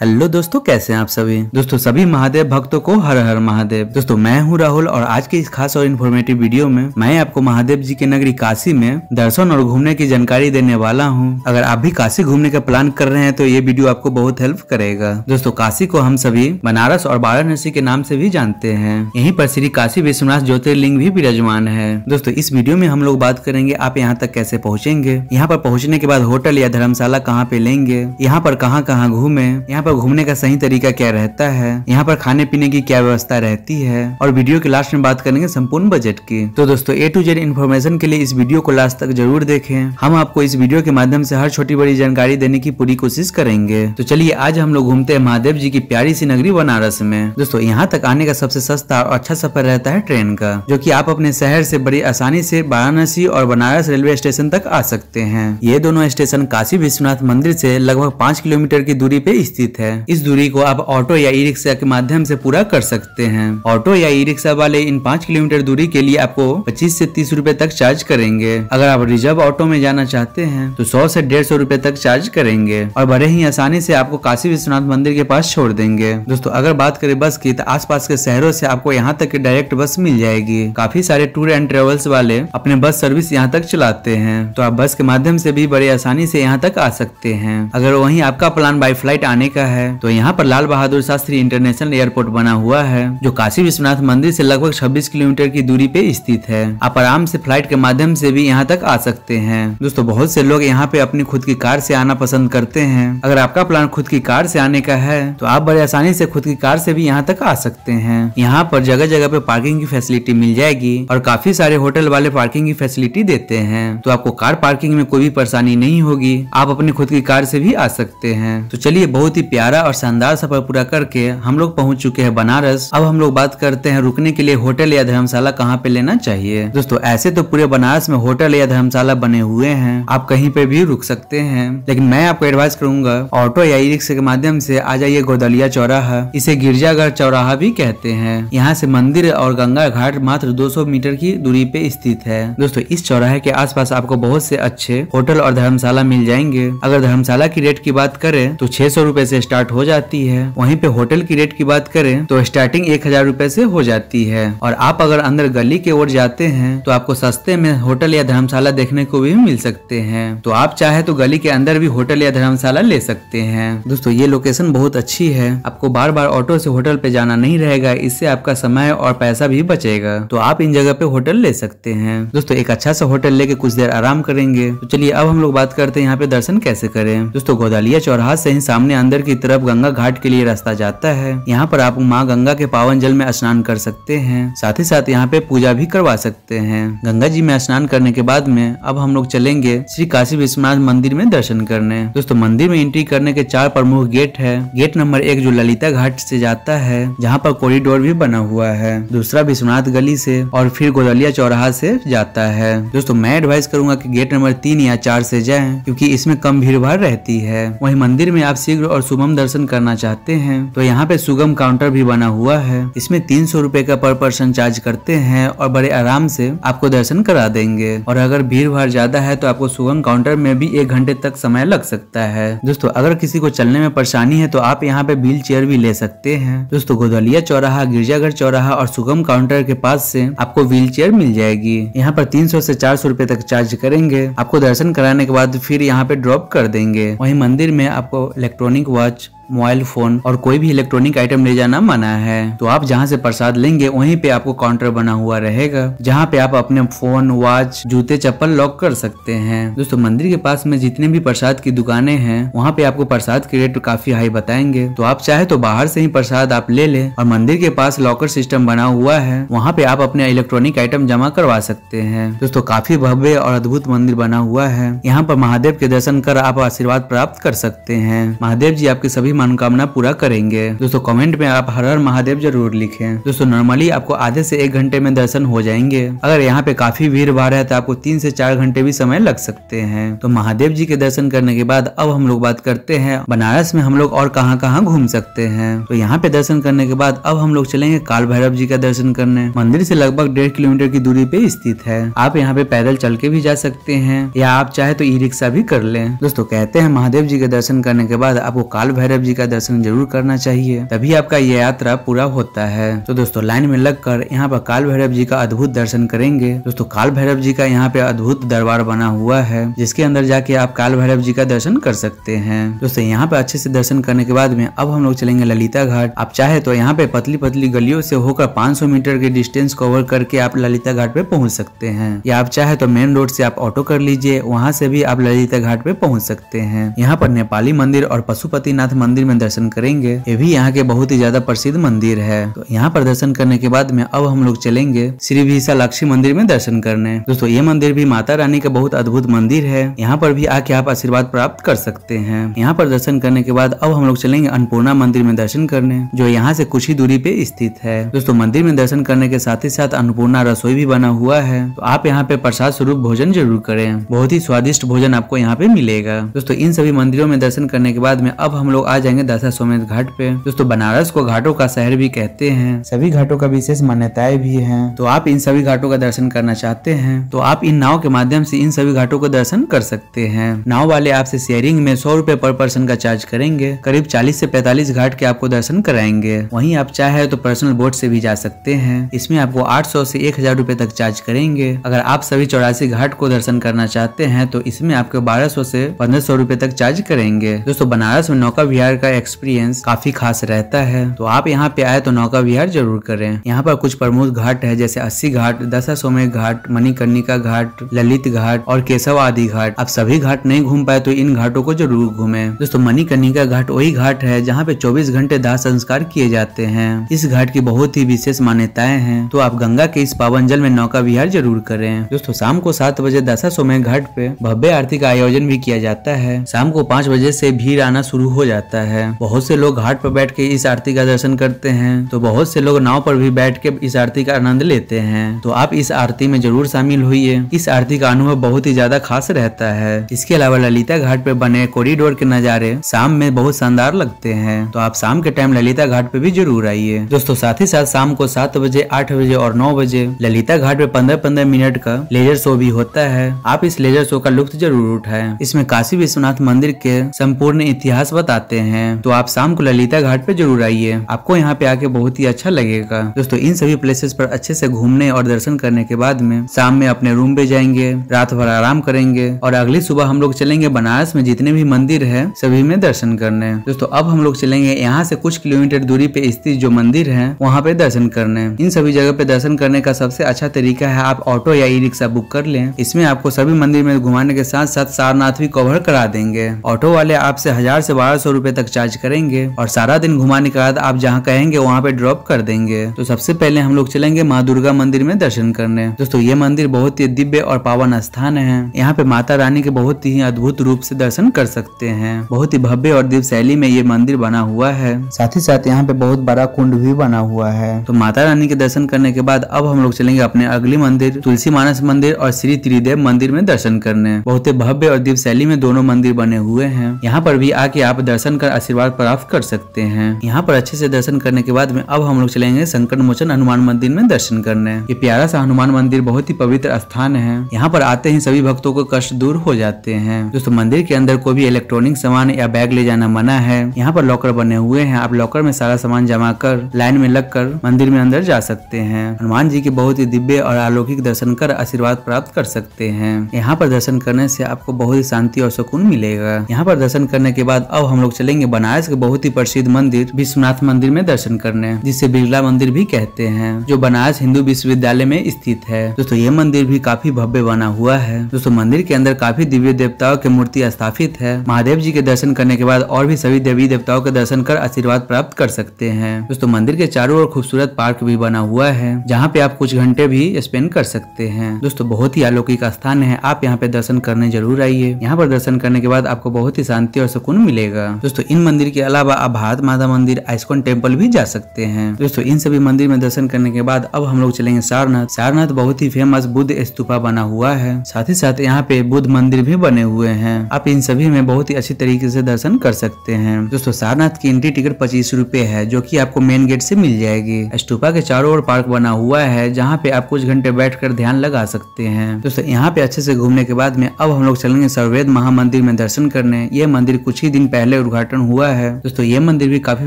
Hello दोस्तों, कैसे हैं आप सभी? दोस्तों, सभी महादेव भक्तों को हर हर महादेव। दोस्तों, मैं हूँ राहुल और आज के इस खास और इन्फॉर्मेटिव वीडियो में मैं आपको महादेव जी के नगरी काशी में दर्शन और घूमने की जानकारी देने वाला हूँ। अगर आप भी काशी घूमने का प्लान कर रहे हैं तो ये वीडियो आपको बहुत हेल्प करेगा। दोस्तों, काशी को हम सभी बनारस और वाराणसी के नाम से भी जानते हैं। यहीं पर श्री काशी विश्वनाथ ज्योतिर्लिंग भी विराजमान है। दोस्तों, इस वीडियो में हम लोग बात करेंगे, आप यहाँ तक कैसे पहुँचेंगे? यहाँ पर पहुँचने के बाद होटल या धर्मशाला कहाँ पे लेंगे? यहाँ पर कहाँ कहाँ घूमे? यहाँ पर घूमने का सही तरीका क्या रहता है? यहाँ पर खाने पीने की क्या व्यवस्था रहती है? और वीडियो के लास्ट में बात करेंगे संपूर्ण बजट की। तो दोस्तों ए टू जेड इन्फॉर्मेशन के लिए इस वीडियो को लास्ट तक ज़रूर देखें। हम आपको इस वीडियो के माध्यम से हर छोटी बड़ी जानकारी देने की पूरी कोशिश करेंगे। तो चलिए, आज हम लोग घूमते हैं महादेव जी की प्यारी सी नगरी बनारस में। दोस्तों, यहाँ तक आने का सबसे सस्ता और अच्छा सफ़र रहता है ट्रेन का, जो की आप अपने शहर से बड़ी आसानी से वाराणसी और बनारस रेलवे स्टेशन तक आ सकते हैं। ये दोनों स्टेशन काशी विश्वनाथ मंदिर से लगभग पाँच किलोमीटर की दूरी पे स्थित है। इस दूरी को आप ऑटो या ई रिक्शा के माध्यम से पूरा कर सकते हैं। ऑटो या ई रिक्शा वाले इन पाँच किलोमीटर दूरी के लिए आपको पच्चीस से तीस रूपए तक चार्ज करेंगे। अगर आप रिज़र्व ऑटो में जाना चाहते हैं तो सौ से डेढ़ सौ रूपए तक चार्ज करेंगे और बड़े ही आसानी से आपको काशी विश्वनाथ मंदिर के पास छोड़ देंगे। दोस्तों, अगर बात करें बस की तो आस के शहरों से आपको यहाँ तक डायरेक्ट बस मिल जाएगी। काफ़ी सारे टूर एंड ट्रेवल्स वाले अपने बस सर्विस यहाँ तक चलाते हैं तो आप बस के माध्यम से भी बड़े आसानी से यहाँ तक आ सकते हैं। अगर वहीं आपका प्लान बाई फ़्लाइट आने का है। तो यहाँ पर लाल बहादुर शास्त्री इंटरनेशनल एयरपोर्ट बना हुआ है, जो काशी विश्वनाथ मंदिर से लगभग 26 किलोमीटर की दूरी पे स्थित है। आप आराम से फ़्लाइट के माध्यम से भी यहाँ तक आ सकते हैं। दोस्तों, बहुत से लोग यहाँ पे अपनी खुद की कार से आना पसंद करते हैं। अगर आपका प्लान खुद की कार से आने का है तो आप बड़े आसानी से खुद की कार से भी यहाँ तक आ सकते हैं। यहाँ पर जगह जगह पे पार्किंग की फैसिलिटी मिल जाएगी और काफ़ी सारे होटल वाले पार्किंग की फैसिलिटी देते हैं। तो आपको कार पार्किंग में कोई भी परेशानी नहीं होगी। आप अपनी खुद की कार से भी आ सकते हैं। तो चलिए बहुत ही प्यारा और शानदार सफ़र पूरा करके हम लोग पहुँच चुके हैं बनारस। अब हम लोग बात करते हैं रुकने के लिए होटल या धर्मशाला कहाँ पे लेना चाहिए। दोस्तों, ऐसे तो पूरे बनारस में होटल या धर्मशाला बने हुए हैं। आप कहीं पे भी रुक सकते हैं। लेकिन मैं आपको एडवाइस करूँगा ऑटो या ई रिक्शा के माध्यम से आ जाइए गोदलिया चौराहा। इसे गिरजाघर चौराहा भी कहते हैं। यहाँ से मंदिर और गंगा घाट मात्र 200 मीटर की दूरी पे स्थित है। दोस्तों, इस चौराहे के आसपास आपको बहुत से अच्छे होटल और धर्मशाला मिल जाएँगे। अगर धर्मशाला की रेट की बात करें तो छह सौ रूपए से स्टार्ट हो जाती है। वहीं पे होटल की रेट की बात करें तो स्टार्टिंग एक हज़ार रूपए से हो जाती है। और आप अगर अंदर गली के ओर जाते हैं तो आपको सस्ते में होटल या धर्मशाला देखने को भी मिल सकते हैं। तो आप चाहे तो गली के अंदर भी होटल या धर्मशाला ले सकते हैं। दोस्तों, ये लोकेशन बहुत अच्छी है। आपको बार बार ऑटो से होटल पे जाना नहीं रहेगा, इससे आपका समय और पैसा भी बचेगा। तो आप इन जगह पे होटल ले सकते हैं। दोस्तों, एक अच्छा सा होटल लेके कुछ देर आराम करेंगे। तो चलिए, अब हम लोग बात करते हैं यहाँ पे दर्शन कैसे करें। दोस्तों, गोदालिया चौराहा से ही सामने अंदर की तरफ़ गंगा घाट के लिए रास्ता जाता है। यहाँ पर आप माँ गंगा के पावन जल में स्नान कर सकते हैं। साथ ही साथ यहाँ पे पूजा भी करवा सकते हैं। गंगा जी में स्नान करने के बाद में अब हम लोग चलेंगे श्री काशी विश्वनाथ मंदिर में दर्शन करने। दोस्तों, मंदिर में एंट्री करने के चार प्रमुख गेट है। गेट नंबर एक जो ललिता घाट से जाता है, जहाँ पर कॉरिडोर भी बना हुआ है। दूसरा विश्वनाथ गली से और फिर गोदलिया चौराहा से जाता है। दोस्तों, मैं एडवाइस करूँगा कि गेट नंबर तीन या चार से जाएँ, क्योंकि इसमें कम भीड़ भाड़ रहती है। वही मंदिर में आप शीघ्र और सुगम दर्शन करना चाहते हैं तो यहाँ पे सुगम काउंटर भी बना हुआ है। इसमें तीन सौ रूपए का पर पर्सन चार्ज करते हैं और बड़े आराम से आपको दर्शन करा देंगे। और अगर भीड़ भाड़ ज़्यादा है तो आपको सुगम काउंटर में भी एक घंटे तक समय लग सकता है। दोस्तों, अगर किसी को चलने में परेशानी है तो आप यहाँ पे व्हील चेयर भी ले सकते हैं। दोस्तों, गोदलिया चौराहा, गिरजाघर चौराहा और सुगम काउंटर के पास से आपको व्हील चेयर मिल जाएगी। यहाँ पर तीन सौ से चार सौ रूपए तक चार्ज करेंगे। आपको दर्शन कराने के बाद फिर यहाँ पे ड्रॉप कर देंगे। वही मंदिर में आपको electronic watch much mobile phone और कोई भी इलेक्ट्रॉनिक आइटम ले जाना मना है। तो आप जहाँ से प्रसाद लेंगे, वहीं पे आपको काउंटर बना हुआ रहेगा, जहाँ पे आप अपने फ़ोन, वॉच, जूते, चप्पल लॉक कर सकते हैं। दोस्तों, मंदिर के पास में जितने भी प्रसाद की दुकानें हैं, वहाँ पे आपको प्रसाद के रेट काफ़ी हाई बताएँगे। तो आप चाहे तो बाहर से ही प्रसाद आप ले ले और मंदिर के पास लॉकर सिस्टम बना हुआ है, वहाँ पे आप अपने इलेक्ट्रॉनिक आइटम जमा करवा सकते हैं। दोस्तों, काफ़ी भव्य और अद्भुत मंदिर बना हुआ है। यहाँ पर महादेव के दर्शन कर आप आशीर्वाद प्राप्त कर सकते हैं। महादेव जी आपके सभी मनोकामना पूरा करेंगे। दोस्तों कमेंट में आप हर हर महादेव ज़रूर लिखें। दोस्तों नॉर्मली आपको आधे से एक घंटे में दर्शन हो जाएँगे। अगर यहाँ पे काफ़ी भीड़ भाड़ है तो आपको तीन से चार घंटे भी समय लग सकते हैं। तो महादेव जी के दर्शन करने के बाद अब हम लोग बात करते हैं, बनारस में हम लोग और कहाँ कहाँ घूम सकते हैं। तो यहाँ पे दर्शन करने के बाद अब हम लोग चलेंगे काल भैरव जी का दर्शन करने। मंदिर से लगभग डेढ़ किलोमीटर की दूरी पे स्थित है। आप यहाँ पे पैदल चल के भी जा सकते हैं, या आप चाहे तो ई रिक्शा भी कर ले। दोस्तों, कहते हैं महादेव जी के दर्शन करने के बाद आपको काल भैरव जी का दर्शन ज़रूर करना चाहिए, तभी आपका ये यात्रा पूरा होता है। तो दोस्तों, लाइन में लगकर यहाँ पर काल भैरव जी का अद्भुत दर्शन करेंगे। दोस्तों, काल भैरव जी का यहाँ पे अद्भुत दरबार बना हुआ है, जिसके अंदर जाके आप काल भैरव जी का दर्शन कर सकते हैं। दोस्तों, यहाँ पे अच्छे से दर्शन करने के बाद में अब हम लोग चलेंगे ललिता घाट। आप चाहे तो यहाँ पे पतली पतली गलियों से होकर 500 मीटर के डिस्टेंस कवर करके आप ललिता घाट पे पहुँच सकते हैं। या आप चाहे तो मेन रोड से आप ऑटो कर लीजिए, वहाँ से भी आप ललिता घाट पे पहुँच सकते हैं। यहाँ पर नेपाली मंदिर और पशुपतिनाथ मंदिर में दर्शन करेंगे, ये भी यहाँ के बहुत ही ज़्यादा प्रसिद्ध मंदिर है। तो यहाँ पर दर्शन करने के बाद में अब हम लोग चलेंगे श्री विशालाक्षी मंदिर में दर्शन करने। दोस्तों, ये मंदिर भी माता रानी का बहुत अद्भुत मंदिर है। यहाँ पर भी आके आप आशीर्वाद प्राप्त कर सकते हैं। यहाँ पर दर्शन करने के बाद अब हम लोग चलेंगे अन्नपूर्णा मंदिर में दर्शन करने, जो यहाँ से कुछ ही दूरी पे स्थित है। दोस्तों, मंदिर में दर्शन करने के साथ ही साथ अन्नपूर्णा रसोई भी बना हुआ है। तो आप यहाँ पे प्रसाद स्वरूप भोजन ज़रूर करें। बहुत ही स्वादिष्ट भोजन आपको यहाँ पे मिलेगा। दोस्तों, इन सभी मंदिरों में दर्शन करने के बाद में अब हम लोग आ जाएँगे दशा सोमेध घाट पे। दोस्तों, बनारस को घाटों का शहर भी कहते हैं। सभी घाटों का विशेष मान्यताएँ भी है। तो आप इन सभी घाटों का दर्शन करना चाहते हैं तो आप इन नाव के माध्यम से इन सभी घाटों का दर्शन कर सकते हैं। नाव वाले आपसे शेयरिंग में सौ रूपए पर पर्सन का चार्ज करेंगे। करीब चालीस ऐसी पैतालीस घाट के आपको दर्शन कराएँगे। वही आप चाहे तो पर्सनल बोट से भी जा सकते हैं। इसमें आपको आठ 800 से 1000 रुपए तक चार्ज करेंगे। अगर आप सभी चौरासी घाट को दर्शन करना चाहते हैं तो इसमें आपको 1200 से 1500 रुपए तक चार्ज करेंगे। दोस्तों, बनारस में नौका विहार का एक्सपीरियंस काफ़ी खास रहता है। तो आप यहाँ पे आए तो नौका विहार ज़रूर करें। यहाँ पर कुछ प्रमुख घाट है, जैसे अस्सी घाट, दशा सोमे घाट, मणिकर्णिका घाट, ललित घाट और केशव आदि घाट। आप सभी घाट नहीं घूम पाए तो इन घाटों को ज़रूर घूमे। दोस्तों, मणिकर्णिका घाट वही घाट है जहाँ पे चौबीस घंटे दाह संस्कार किए जाते हैं। इस घाट की बहुत ही विशेष मान्यताएँ हैं। तो आप गंगा के इस पावन जल में नौका विहार ज़रूर करें। दोस्तों, शाम को सात बजे दशा सोमे घाट पे भव्य आरती का आयोजन भी किया जाता है। शाम को पाँच बजे से भीड़ आना शुरू हो जाता है बहुत से लोग घाट पर बैठ के इस आरती का दर्शन करते हैं। तो बहुत से लोग नाव पर भी बैठ के इस आरती का आनंद लेते हैं। तो आप इस आरती में ज़रूर शामिल हुई इस आरती का अनुभव बहुत ही ज़्यादा खास रहता है। इसके अलावा ललिता घाट पे बने कॉरिडोर के नजारे शाम में बहुत शानदार लगते हैं। तो आप शाम के टाइम ललिता घाट पे भी ज़रूर आइए। दोस्तों, साथ ही साथ शाम को सात बजे, आठ बजे और नौ बजे ललिता घाट पे पंद्रह पंद्रह मिनट का लेजर शो भी होता है। आप इस लेजर शो का लुत्फ ज़रूर उठाए। इसमें काशी विश्वनाथ मंदिर के संपूर्ण इतिहास बताते हैं। तो आप शाम को ललिता घाट पे ज़रूर आइए। आपको यहाँ पे आके बहुत ही अच्छा लगेगा। दोस्तों, इन सभी प्लेसेस पर अच्छे से घूमने और दर्शन करने के बाद में शाम में अपने रूम पे जाएँगे, रात भर आराम करेंगे और अगली सुबह हम लोग चलेंगे बनारस में जितने भी मंदिर है, सभी में दर्शन करने। दोस्तों, अब हम लोग चलेंगे यहाँ से कुछ किलोमीटर दूरी पे स्थित जो मंदिर है, वहाँ पे दर्शन करने। इन सभी जगह पे दर्शन करने का सबसे अच्छा तरीका है, आप ऑटो या ई रिक्शा बुक कर लें। इसमें आपको सभी मंदिर में घुमाने के साथ साथ सारनाथ भी कवर करा देंगे। ऑटो वाले आपसे हज़ार से बारह सौ रूपए तक चार्ज करेंगे और सारा दिन घुमाने के बाद आप जहाँ कहेंगे वहाँ पे ड्रॉप कर देंगे। तो सबसे पहले हम लोग चलेंगे माँ दुर्गा मंदिर में दर्शन करने। दोस्तों, ये मंदिर बहुत ही दिव्य और पावन स्थान है। यहाँ पे माता रानी के बहुत ही अद्भुत रूप से दर्शन कर सकते हैं। बहुत ही भव्य और दिव्य शैली में ये मंदिर बना हुआ है। साथ ही साथ यहाँ पे बहुत बड़ा कुंड भी बना हुआ है। तो माता रानी के दर्शन करने के बाद अब हम लोग चलेंगे अपने अगली मंदिर, तुलसी मानस मंदिर और श्री त्रिदेव मंदिर में दर्शन करने। बहुत ही भव्य और दिव्य शैली में दोनों मंदिर बने हुए हैं। यहाँ पर भी आके आप दर्शन कर आशीर्वाद प्राप्त कर सकते हैं। यहाँ पर अच्छे से दर्शन करने के बाद में अब हम लोग चलेंगे संकट मोचन हनुमान मंदिर में दर्शन करने। ये प्यारा सा हनुमान मंदिर बहुत ही पवित्र स्थान है। यहाँ पर आते ही सभी भक्तों को कष्ट दूर हो जाते हैं। दोस्तों, मंदिर के अंदर कोई भी इलेक्ट्रॉनिक सामान या बैग ले जाना मना है। यहाँ पर लॉकर बने हुए हैं। आप लॉकर में सारा सामान जमा कर लाइन में लग कर मंदिर में अंदर जा सकते हैं। हनुमान जी के बहुत ही दिव्य और अलौकिक दर्शन कर आशीर्वाद प्राप्त कर सकते हैं। यहाँ पर दर्शन करने से आपको बहुत ही शांति और सुकून मिलेगा। यहाँ पर दर्शन करने के बाद अब हम लोग चलेंगे बनारस के बहुत ही प्रसिद्ध मंदिर, विश्वनाथ मंदिर में दर्शन करने, जिसे बिरला मंदिर भी कहते हैं, जो बनारस हिंदू विश्वविद्यालय में स्थित है। दोस्तों, ये मंदिर भी काफ़ी भव्य बना हुआ है। दोस्तों, मंदिर के अंदर काफ़ी दिव्य देवताओं की मूर्ति स्थापित है। महादेव जी के दर्शन करने के बाद और भी सभी देवी देवताओं के दर्शन कर आशीर्वाद प्राप्त कर सकते हैं। दोस्तों, मंदिर के चारों ओर खूबसूरत पार्क भी बना हुआ है, जहाँ पे आप कुछ घंटे भी स्पेंड कर सकते हैं। दोस्तों, बहुत ही अलौकिक स्थान है। आप यहाँ पे दर्शन करने ज़रूर आइए। यहाँ पर दर्शन करने के बाद आपको बहुत ही शांति और सुकून मिलेगा। दोस्तों इन मंदिर के अलावा आप भारत माता मंदिर, आइस्कॉन टेंपल भी जा सकते हैं। दोस्तों, इन सभी मंदिर में दर्शन करने के बाद अब हम लोग चलेंगे सारनाथ। सारनाथ बहुत ही फ़ेमस बुद्ध स्तूपा बना हुआ है। साथ ही साथ यहाँ पे बुद्ध मंदिर भी बने हुए हैं। आप इन सभी में बहुत ही अच्छी तरीके से दर्शन कर सकते हैं। दोस्तों, सारनाथ की एंट्री टिकट पच्चीस रूपए है, जो की आपको मेन गेट से मिल जाएगी। स्तूपा के चारों ओर पार्क बना हुआ है, जहाँ पे आप कुछ घंटे बैठ कर ध्यान लगा सकते हैं। दोस्तों, यहाँ पे अच्छे से घूमने के बाद में अब हम लोग चलेंगे सर्वेद महामंदिर में दर्शन करने। ये मंदिर कुछ ही दिन पहले उद्घाटन उद्घाटन हुआ है। दोस्तों, ये मंदिर भी काफ़ी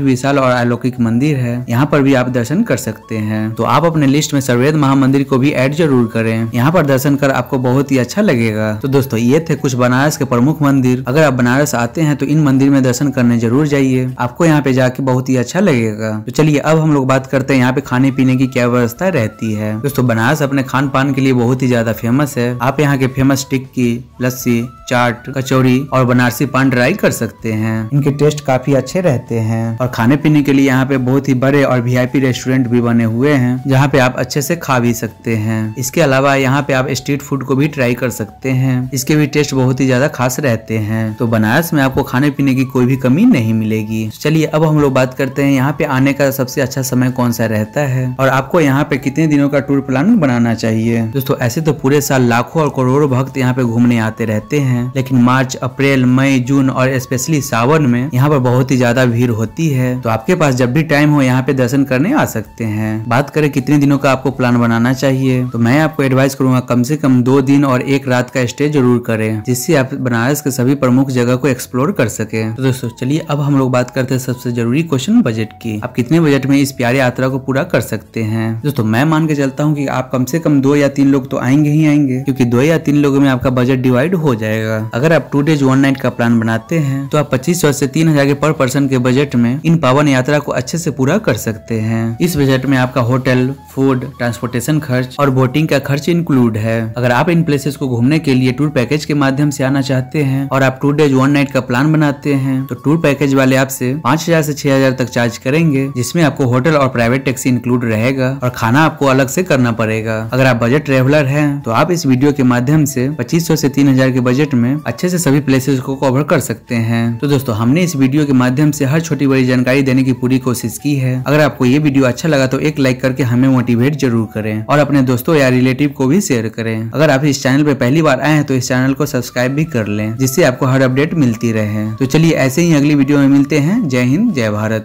विशाल और अलौकिक मंदिर है। यहाँ पर भी आप दर्शन कर सकते हैं। तो आप अपने लिस्ट में सर्वेद महामंदिर को भी एड ज़रूर करें। यहाँ पर दर्शन कर आपको बहुत ही अच्छा लगेगा। तो दोस्तों, ये थे कुछ बनारस के प्रमुख मंदिर। अगर आप बनारस आते हैं तो इन मंदिर में दर्शन करने ज़रूर जाइए। आपको यहाँ पे जाके बहुत ही अच्छा लगेगा। तो चलिए, अब हम लोग बात करते हैं यहाँ पे खाने पीने की क्या व्यवस्था रहती है। दोस्तों, बनारस अपने खान पान के लिए बहुत ही ज़्यादा फ़ेमस है। आप यहाँ के फ़ेमस टिक्की, लस्सी, चाट कचौरी और बनारसी पान ट्राई कर सकते हैं। इनके टेस्ट काफ़ी अच्छे रहते हैं। और खाने पीने के लिए यहाँ पे बहुत ही बड़े और वीआईपी रेस्टोरेंट भी बने हुए हैं, जहाँ पे आप अच्छे से खा भी सकते हैं। इसके अलावा यहाँ पे आप स्ट्रीट फ़ूड को भी ट्राई कर सकते हैं। इसके भी टेस्ट बहुत ही ज़्यादा खास रहते हैं। तो बनारस में आपको खाने पीने की कोई भी कमी नहीं मिलेगी। चलिए, अब हम लोग बात करते हैं यहाँ पे आने का सबसे अच्छा समय कौन सा रहता है। और आपको यहाँ पे कितने दिनों का टूर प्लान बनाना चाहिए? दोस्तों, ऐसे तो पूरे साल लाखों और करोड़ों भक्त यहाँ पे घूमने आते रहते हैं। लेकिन मार्च, अप्रैल, मई, जून और स्पेशली सावन में यहाँ पर बहुत ही ज़्यादा भीड़ होती है। तो आपके पास जब भी टाइम हो, यहाँ पे दर्शन करने आ सकते हैं। बात करें कितने दिनों का आपको प्लान बनाना चाहिए तो मैं आपको एडवाइस करूँगा कम से कम दो दिन और एक रात का स्टे ज़रूर करें, जिससे आप बनारस के सभी प्रमुख जगह को एक्सप्लोर कर सके। तो दोस्तों, चलिए अब हम लोग बात करते हैं सबसे ज़रूरी क्वेश्चन बजट की। आप कितने बजट में इस प्यारी यात्रा को पूरा कर सकते हैं? दोस्तों, मैं मान के चलता हूँ की आप कम से कम दो या तीन लोग तो आएँगे ही आएँगे, क्योंकि दो या तीन लोगों में आपका बजट डिवाइड हो जाएगा। अगर आप टू डेज़ वन नाइट का प्लान बनाते हैं तो आप पच्चीस सौ से तीन हज़ार के पर पर्सन के बजट में इन पावन यात्रा को अच्छे से पूरा कर सकते हैं। इस बजट में आपका होटल फ़ूड ट्रांसपोर्टेशन खर्च और बोटिंग का खर्च इंक्लूड है। अगर आप इन प्लेसेस को घूमने के लिए टूर पैकेज के माध्यम से आना चाहते हैं और आप टू डेज़ वन नाइट का प्लान बनाते हैं तो टूर पैकेज वाले आपसे पाँच हज़ार से छह हज़ार तक चार्ज करेंगे, जिसमें आपको होटल और प्राइवेट टैक्सी इंक्लूड रहेगा और खाना आपको अलग से करना पड़ेगा। अगर आप बजट ट्रेवलर है तो आप इस वीडियो के माध्यम से पच्चीस सौ से तीन हज़ार के बजट में अच्छे से सभी प्लेसेस को कवर कर सकते हैं। तो दोस्तों, हमने इस वीडियो के माध्यम से हर छोटी बड़ी जानकारी देने की पूरी कोशिश की है। अगर आपको ये वीडियो अच्छा लगा तो एक लाइक करके हमें मोटिवेट ज़रूर करें और अपने दोस्तों या रिलेटिव को भी शेयर करें। अगर आप इस चैनल पर पहली बार आए हैं तो इस चैनल को सब्सक्राइब भी कर लें, जिससे आपको हर अपडेट मिलती रहे। तो चलिए ऐसे ही अगली वीडियो में मिलते हैं। जय हिंद, जय भारत।